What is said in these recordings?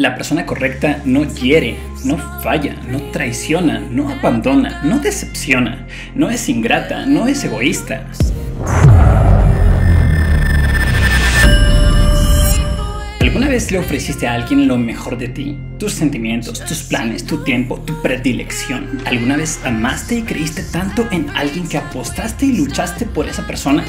La persona correcta no hiere, no falla, no traiciona, no abandona, no decepciona, no es ingrata, no es egoísta. ¿Alguna vez le ofreciste a alguien lo mejor de ti? Tus sentimientos, tus planes, tu tiempo, tu predilección. ¿Alguna vez amaste y creíste tanto en alguien que apostaste y luchaste por esa persona?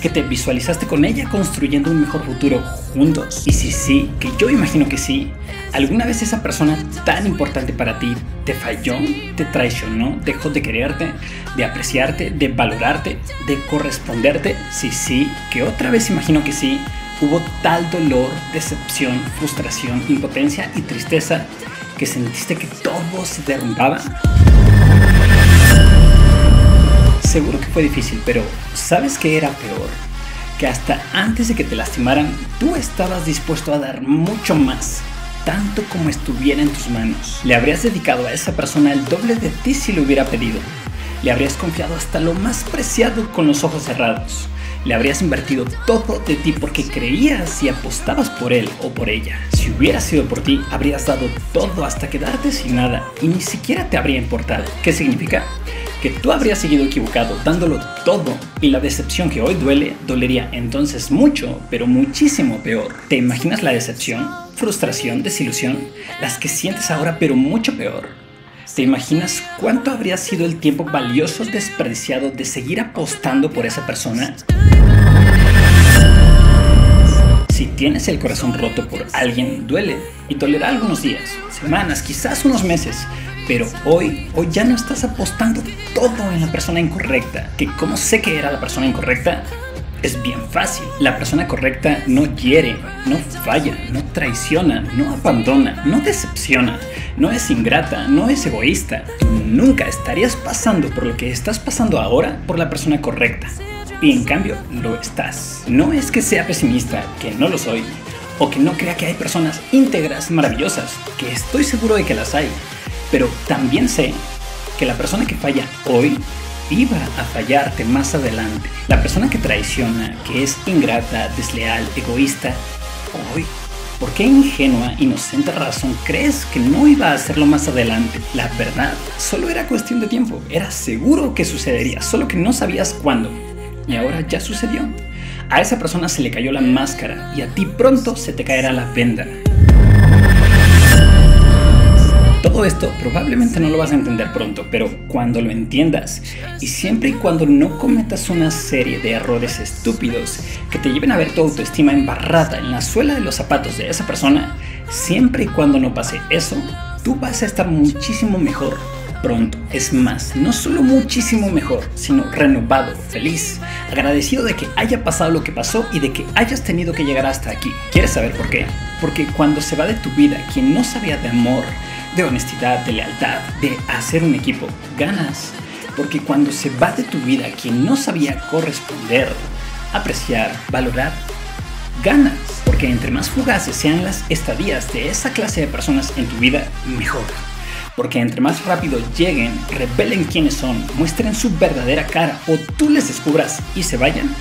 que te visualizaste con ella construyendo un mejor futuro juntos. Y si sí, que yo imagino que sí, ¿alguna vez esa persona tan importante para ti te falló, te traicionó, dejó de quererte, de apreciarte, de valorarte, de corresponderte? Si sí, que otra vez imagino que sí, hubo tal dolor, decepción, frustración, impotencia y tristeza que sentiste que todo se derrumbaba. Seguro que fue difícil, pero ¿sabes qué era peor? Que hasta antes de que te lastimaran, tú estabas dispuesto a dar mucho más, tanto como estuviera en tus manos. Le habrías dedicado a esa persona el doble de ti si lo hubiera pedido. Le habrías confiado hasta lo más preciado con los ojos cerrados. Le habrías invertido todo de ti porque creías y apostabas por él o por ella. Si hubiera sido por ti, habrías dado todo hasta quedarte sin nada y ni siquiera te habría importado. ¿Qué significa? que tú habrías seguido equivocado dándolo todo y la decepción que hoy duele dolería entonces mucho, pero muchísimo peor. ¿Te imaginas la decepción, frustración, desilusión, las que sientes ahora pero mucho peor? ¿Te imaginas cuánto habría sido el tiempo valioso desperdiciado de seguir apostando por esa persona? Si tienes el corazón roto por alguien, duele y dolerá algunos días, semanas, quizás unos meses, pero hoy, hoy ya no estás apostando todo en la persona incorrecta. Que como sé que era la persona incorrecta, es bien fácil. La persona correcta no hiere, no falla, no traiciona, no abandona, no decepciona, no es ingrata, no es egoísta. Nunca estarías pasando por lo que estás pasando ahora por la persona correcta. Y en cambio, lo estás. No es que sea pesimista, que no lo soy, o que no crea que hay personas íntegras, maravillosas, que estoy seguro de que las hay. Pero también sé que la persona que falla hoy iba a fallarte más adelante. La persona que traiciona, que es ingrata, desleal, egoísta, hoy, ¿por qué ingenua, inocente razón crees que no iba a hacerlo más adelante? La verdad, solo era cuestión de tiempo, era seguro que sucedería, solo que no sabías cuándo. Y ahora ya sucedió. A esa persona se le cayó la máscara y a ti pronto se te caerá la venda. Todo esto probablemente no lo vas a entender pronto, pero cuando lo entiendas, y siempre y cuando no cometas una serie de errores estúpidos que te lleven a ver tu autoestima embarrada en la suela de los zapatos de esa persona, siempre y cuando no pase eso, tú vas a estar muchísimo mejor pronto. Es más, no solo muchísimo mejor, sino renovado, feliz, agradecido de que haya pasado lo que pasó y de que hayas tenido que llegar hasta aquí. ¿Quieres saber por qué? Porque cuando se va de tu vida quien no sabía de amor, de honestidad, de lealtad, de hacer un equipo. Ganas. Porque cuando se va de tu vida quien no sabía corresponder, apreciar, valorar, ganas. Porque entre más fugaces sean las estadías de esa clase de personas en tu vida, mejor. Porque entre más rápido lleguen, revelen quiénes son, muestren su verdadera cara o tú les descubras y se vayan,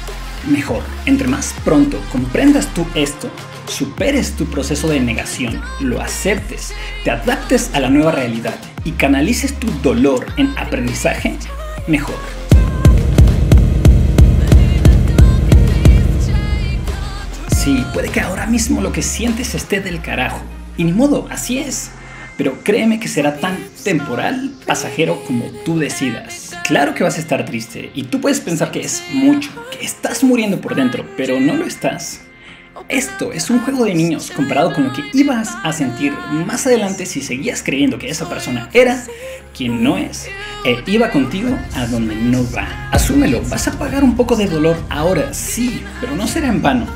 mejor. Entre más pronto comprendas tú esto, superes tu proceso de negación, lo aceptes, te adaptes a la nueva realidad y canalices tu dolor en aprendizaje, mejor. Sí, puede que ahora mismo lo que sientes esté del carajo. Y ni modo, así es. Pero créeme que será tan temporal, pasajero como tú decidas. Claro que vas a estar triste y tú puedes pensar que es mucho, que estás muriendo por dentro, pero no lo estás. Esto es un juego de niños comparado con lo que ibas a sentir más adelante si seguías creyendo que esa persona era quien no es e iba contigo a donde no va. Asúmelo, vas a pagar un poco de dolor ahora, sí, pero no será en vano.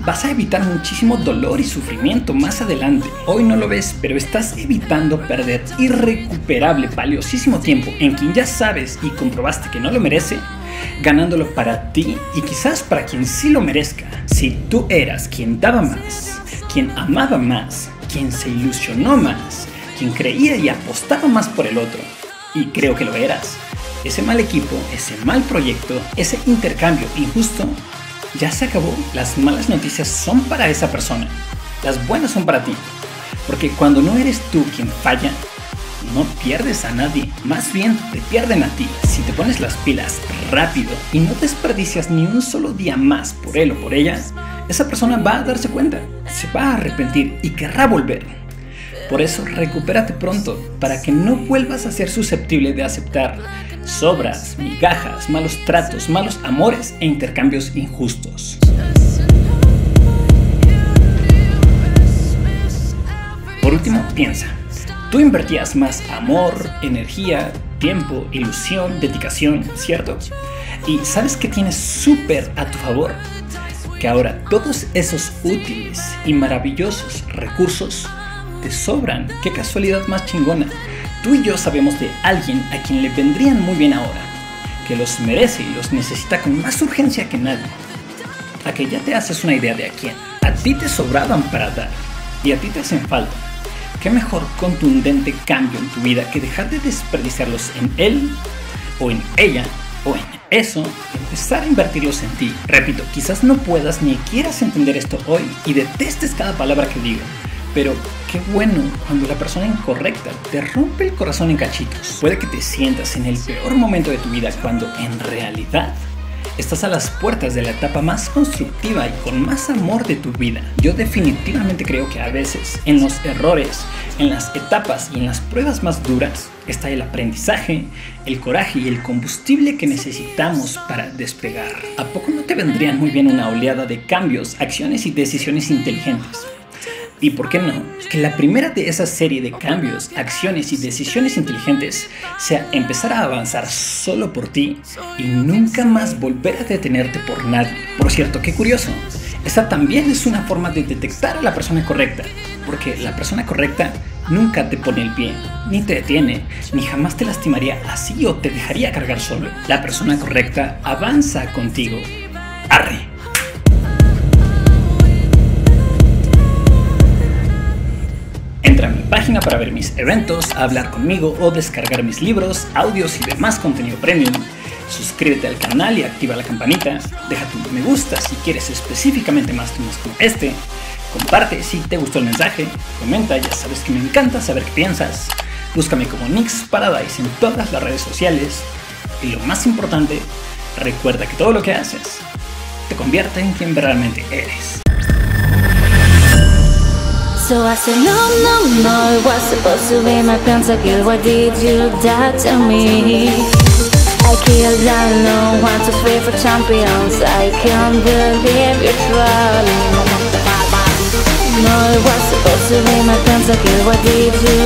Vas a evitar muchísimo dolor y sufrimiento más adelante. Hoy no lo ves, pero estás evitando perder irrecuperable, valiosísimo tiempo en quien ya sabes y comprobaste que no lo merece ganándolo para ti y quizás para quien sí lo merezca. Si tú eras quien daba más, quien amaba más, quien se ilusionó más, quien creía y apostaba más por el otro, y creo que lo eras, ese mal equipo, ese mal proyecto, ese intercambio injusto, ya se acabó. Las malas noticias son para esa persona, las buenas son para ti. Porque cuando no eres tú quien falla, no pierdes a nadie, más bien te pierden a ti. Si te pones las pilas rápido y no desperdicias ni un solo día más por él o por ella, esa persona va a darse cuenta, se va a arrepentir y querrá volver. Por eso recupérate pronto para que no vuelvas a ser susceptible de aceptar sobras, migajas, malos tratos, malos amores e intercambios injustos. Por último, piensa. Tú invertías más amor, energía, tiempo, ilusión, dedicación, ¿cierto? Y sabes que tienes súper a tu favor. Que ahora todos esos útiles y maravillosos recursos te sobran. Qué casualidad más chingona. Tú y yo sabemos de alguien a quien le vendrían muy bien ahora, que los merece y los necesita con más urgencia que nadie. A que ya te haces una idea de a quién. A ti te sobraban para dar y a ti te hacen falta. ¿Qué mejor contundente cambio en tu vida que dejar de desperdiciarlos en él o en ella o en eso, empezar a invertirlos en ti? Repito, quizás no puedas ni quieras entender esto hoy y detestes cada palabra que digo, pero qué bueno cuando la persona incorrecta te rompe el corazón en cachitos. Puede que te sientas en el peor momento de tu vida cuando en realidad estás a las puertas de la etapa más constructiva y con más amor de tu vida. Yo definitivamente creo que a veces en los errores, en las etapas y en las pruebas más duras está el aprendizaje, el coraje y el combustible que necesitamos para despegar. ¿A poco no te vendrían muy bien una oleada de cambios, acciones y decisiones inteligentes? Y por qué no, que la primera de esa serie de cambios, acciones y decisiones inteligentes sea empezar a avanzar solo por ti y nunca más volver a detenerte por nadie. Por cierto, qué curioso, esta también es una forma de detectar a la persona correcta, porque la persona correcta nunca te pone el pie, ni te detiene, ni jamás te lastimaría así o te dejaría cargar solo. La persona correcta avanza contigo. Arre. Para ver mis eventos, hablar conmigo o descargar mis libros, audios y demás contenido premium. Suscríbete al canal y activa la campanita. Deja tu me gusta si quieres específicamente más temas como este. Comparte si te gustó el mensaje. Comenta, ya sabes que me encanta saber qué piensas. Búscame como Nix Paradise en todas las redes sociales. Y lo más importante, recuerda que todo lo que haces te convierte en quien realmente eres. So I said, no, no, no, it was supposed to be my pentakill Why did you die to me? I killed know one, two, three for champions I can't believe you're trolling No, it was supposed to be my pentakill Why did you